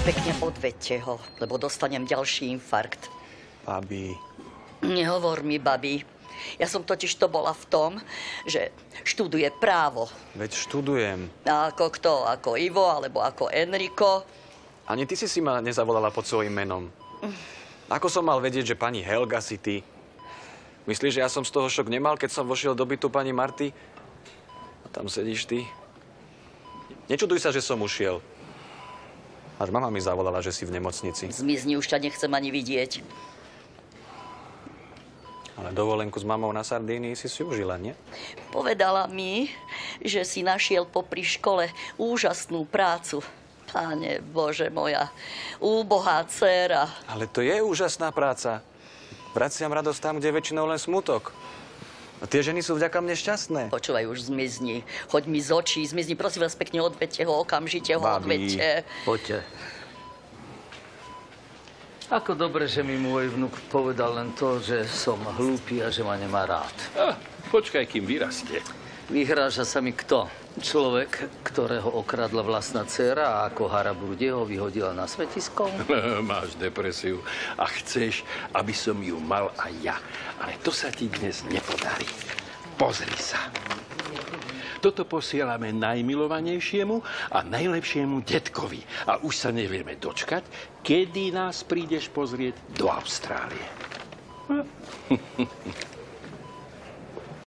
Pekne odvedte ho, lebo dostanem ďalší infarkt. Babi, Nehovor mi, babi. Ja som totiž to bola v tom, že študuje právo. veď študujem. A ako kto? Ako Ivo alebo ako Enrico? Ani ty si si ma nezavolala pod svojim menom. Ako som mal vedieť, že pani Helga si ty? Myslíš, že ja som z toho šok nemal, keď som vošiel do bytu pani Marty? A tam sedíš ty. Nečuduj sa, že som ušiel. Až mama mi zavolala, že si v nemocnici. Zmizni, už ťa nechcem ani vidieť. Ale dovolenku s mamou na Sardínii si si užila, nie? Povedala mi, že si našiel popri škole úžasnú prácu. Páne Bože moja, úbohá dcéra. Ale to je úžasná práca. Vraciam radosť tam, kde je väčšinou len smutok. A tie ženy sú vďaka mne šťastné. Počúvaj, už zmizni. Choď mi z očí, zmizni. Prosím vás pekne, odvedte ho, okamžite ho Babi. odvedte. Poďte. Ako dobre, že mi môj vnuk povedal len to, že som hlúpy a že ma nemá rád. Ah, počkaj, kým vyrastie. Vyhráža sa mi kto? Človek, ktorého okradla vlastná dcera a ako haraburde ho vyhodila na svetisko? Máš depresiu a chceš, aby som ju mal aj ja. Ale to sa ti dnes nepodarí. Pozri sa. Toto posielame najmilovanejšiemu a najlepšiemu detkovi. A už sa nevieme dočkať, kedy nás prídeš pozrieť do Austrálie.